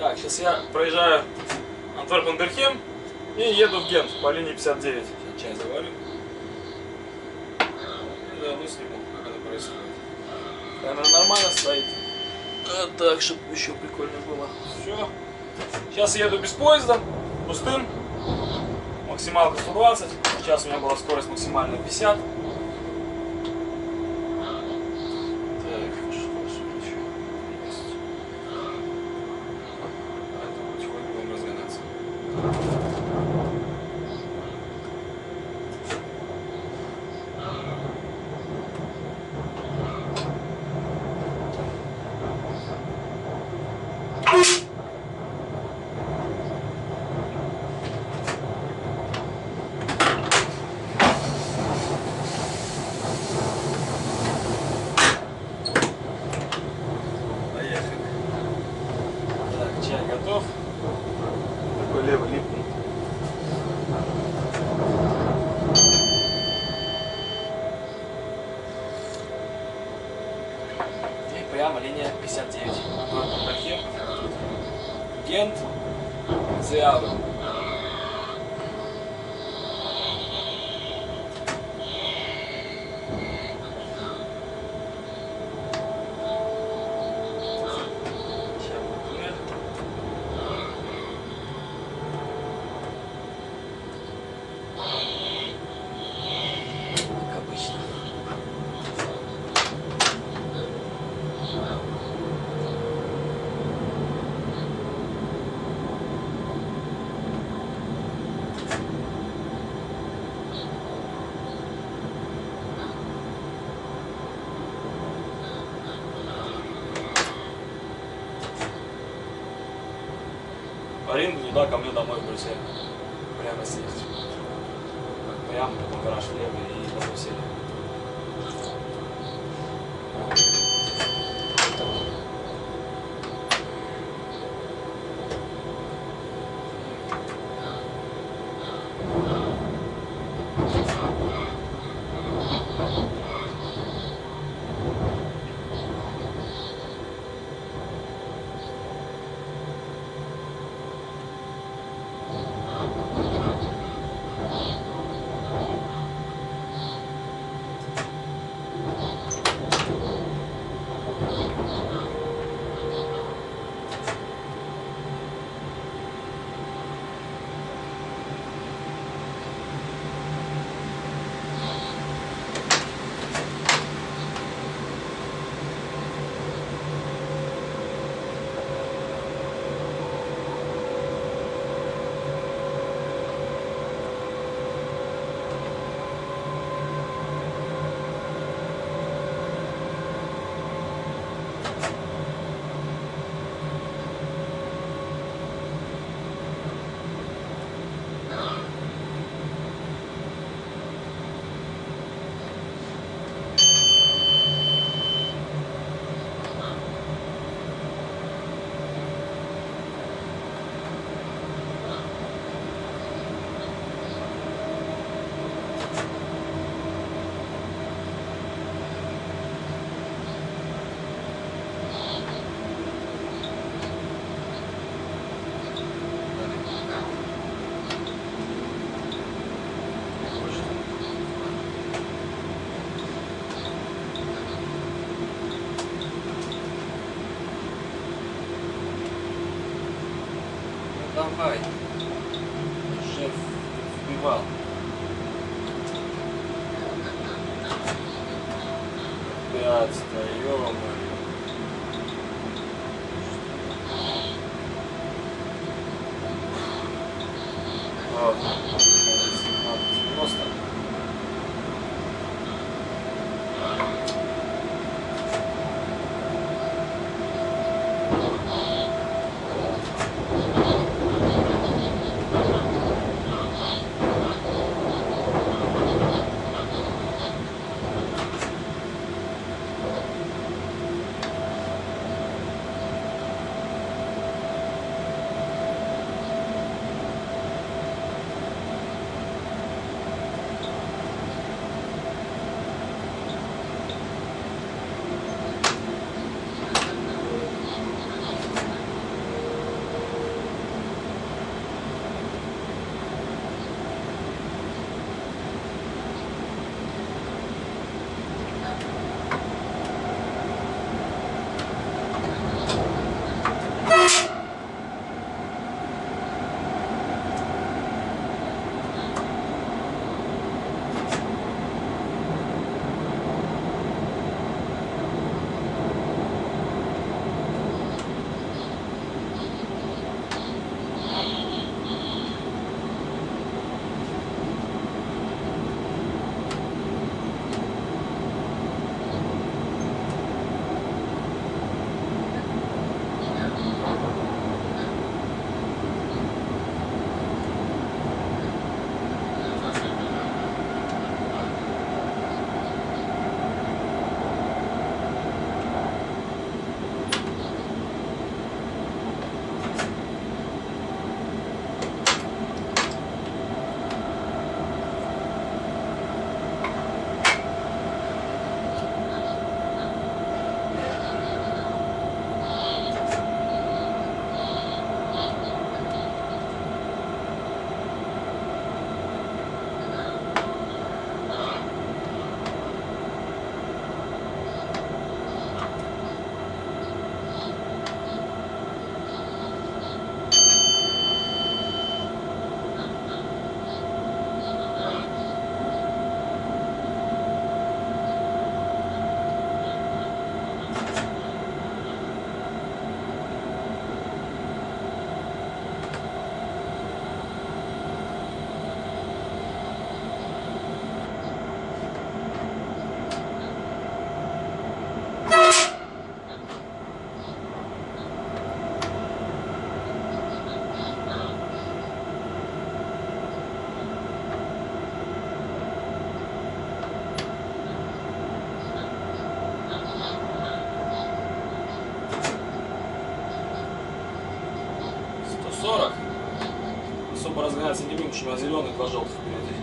Так, сейчас я проезжаю Антверпен-Берхем и еду в Гент по линии 59. Сейчас чай заварю. Да, ну сниму, как это происходит. Камера нормально стоит. А так, чтобы еще прикольно было. Все. Сейчас еду без поезда, пустым. Максималка 120. Сейчас у меня была скорость максимальная 50. Так, что же еще есть? А, это потихоньку будем разгоняться. Поехали. Так, чай готов. Такой левый липкий. Прямо линия 59. Антверпен-Берхем. Гент. Зеавен. Ну давай. Мы разгоняться не будем, потому что зеленый, два желтых впереди.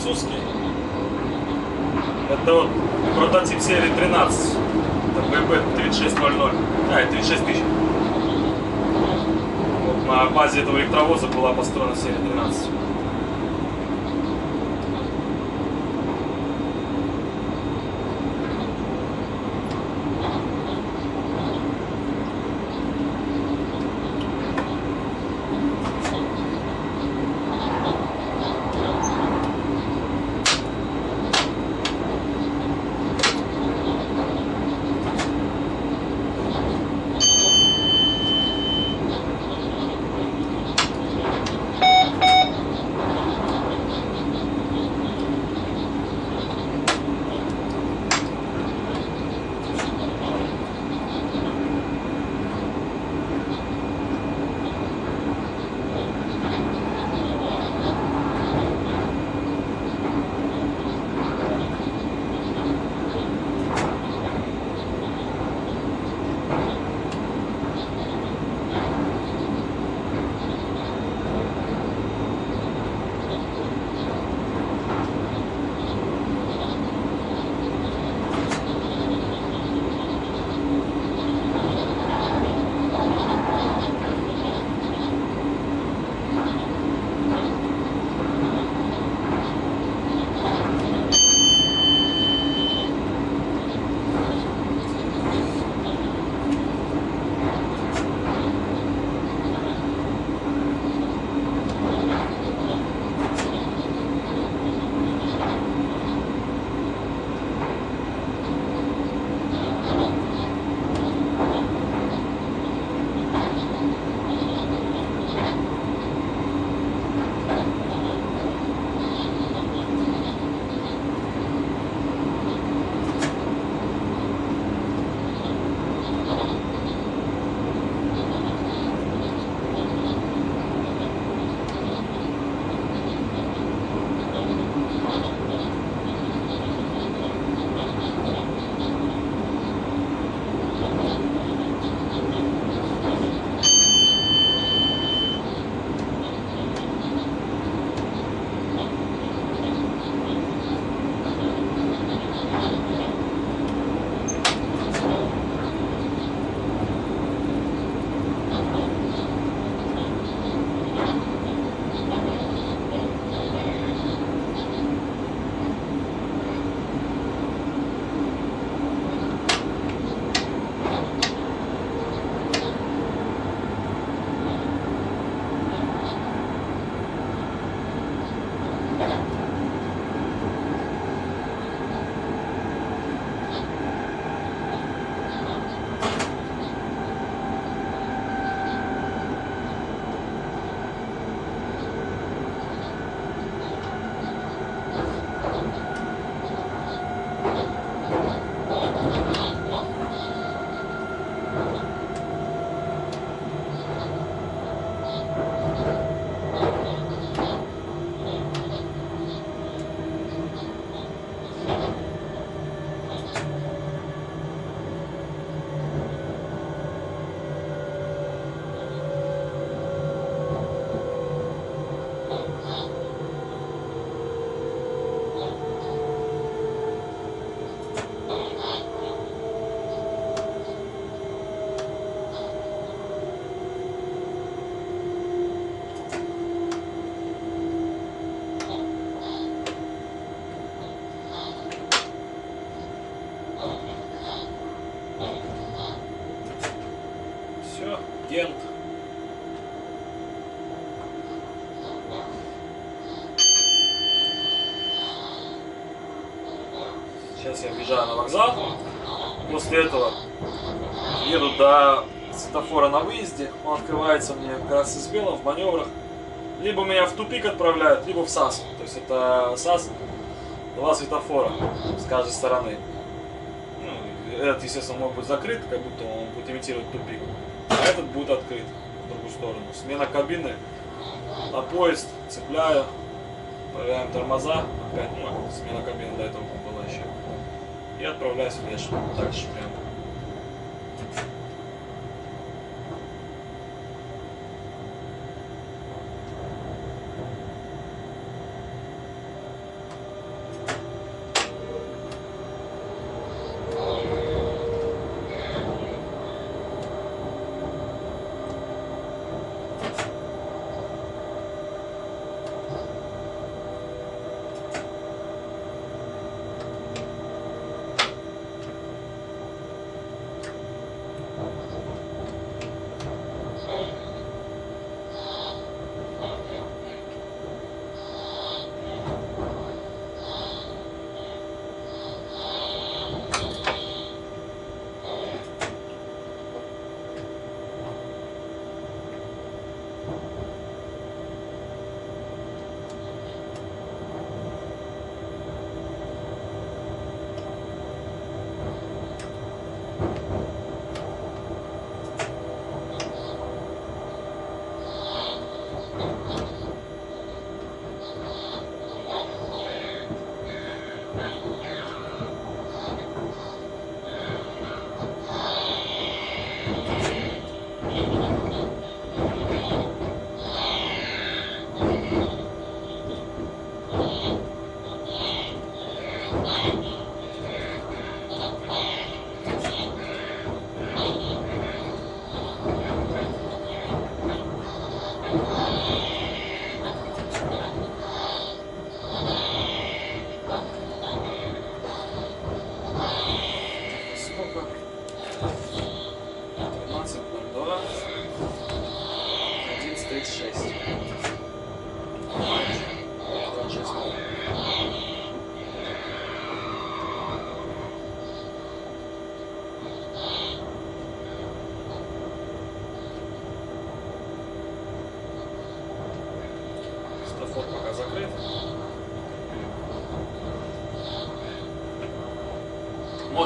Французский. Это вот прототип серии 13. Это BB 3600. А, 36 тысяч. Вот на базе этого электровоза была построена серия 13. Сейчас я на вокзал. После этого еду до светофора на выезде. Он открывается мне как раз из белого в маневрах. Либо меня в тупик отправляют, либо в САС. То есть это САС, два светофора с каждой стороны. Ну, этот, естественно, может быть закрыт, как будто он будет имитировать тупик. А этот будет открыт в другую сторону. Смена кабины на поезд, цепляю, проверяем тормоза. Опять, ну, смена кабины до этого. И отправляюсь в Леш. Дальше прям.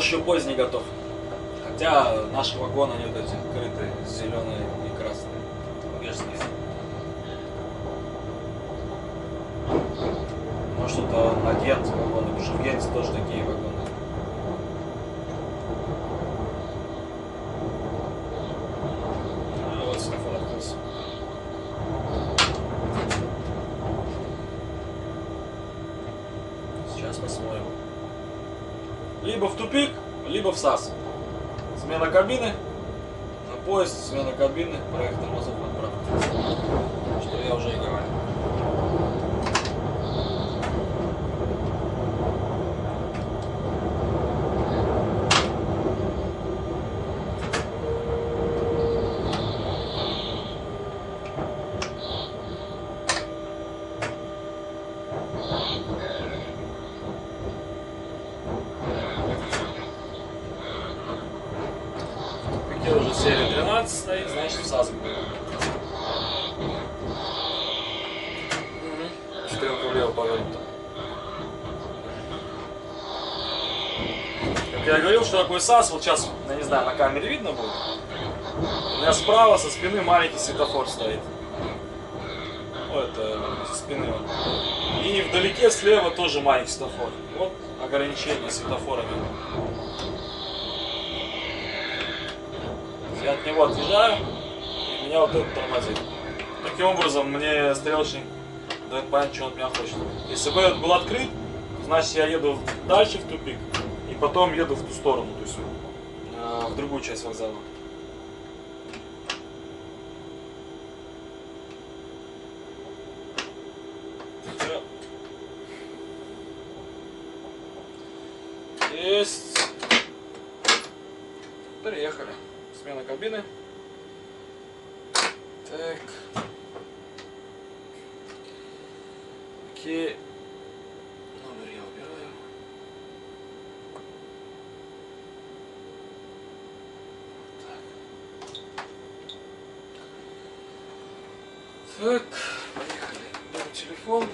Еще поздний готов. Хотя наши вагоны, они вот эти крытые, зеленые и красные. Вежские. Может, это на Гент вагоны, потому что в Генте тоже такие вагоны. А, вот светофор открылся. Сейчас посмотрим. Либо в тупик, либо в САС. Смена кабины, поезд, смена кабины, проект тормозов отправка. Что я уже и говорил. В тупике уже серия 13 стоит, значит в САС будет. Мгм. Стрелка влево повернута. Как я говорил, что такое САС, вот сейчас, я не знаю, на камере видно будет. У меня справа со спины маленький светофор стоит. Вот это со спины он. И вдалеке слева тоже маленький светофор. Вот ограничение светофорами. Я от него отъезжаю, и меня вот это тормозит. Таким образом, мне стрелочник дает понять, что он от меня хочет. Если бы этот был открыт, значит я еду дальше в тупик, потом еду в ту сторону, то есть э, в другую часть вокзала. Всё. Есть. Приехали. Смена кабины. Так. Окей. Номер я убираю. Так. Поехали. Беру телефон,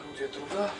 орудие труда.